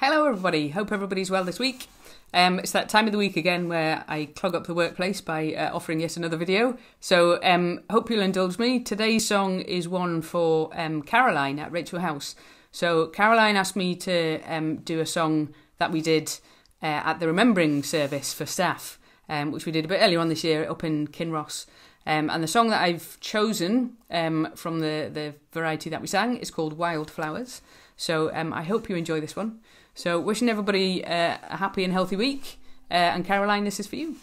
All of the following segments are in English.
Hello, everybody. Hope everybody's well this week. Um, it's that time of the week again where I clog up the workplace by uh, offering yet another video. So, um, hope you'll indulge me. Today's song is one for um, Caroline at Rachel House. So, Caroline asked me to um, do a song that we did uh, at the Remembering service for staff, um, which we did a bit earlier on this year up in Kinross. Um, and the song that I've chosen um, from the, the variety that we sang is called Wildflowers. So um, I hope you enjoy this one. So wishing everybody uh, a happy and healthy week. Uh, and Caroline, this is for you.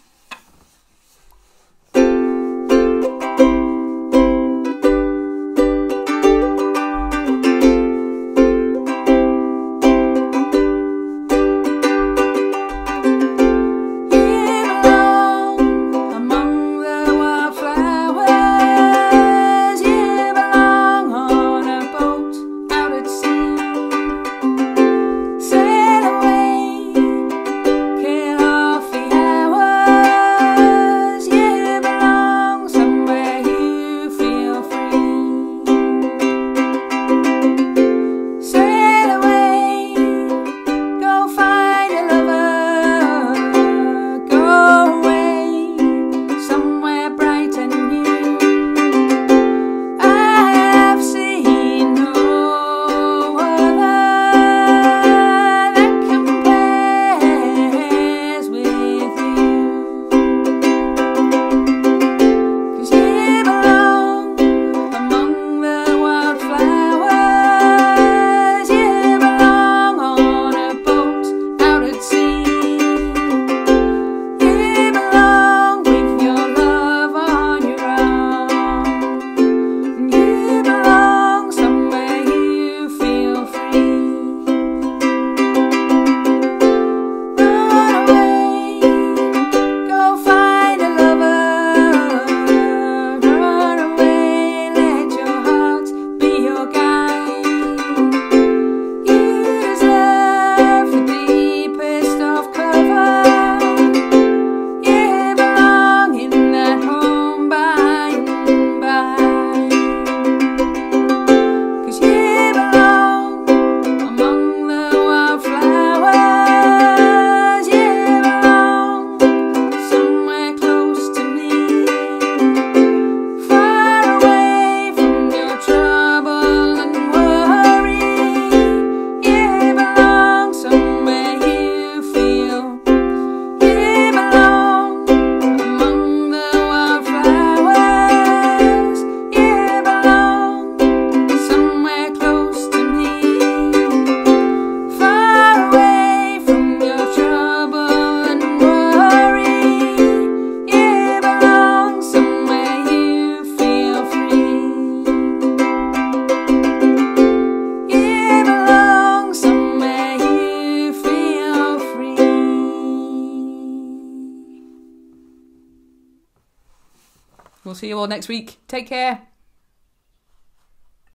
We'll see you all next week. Take care.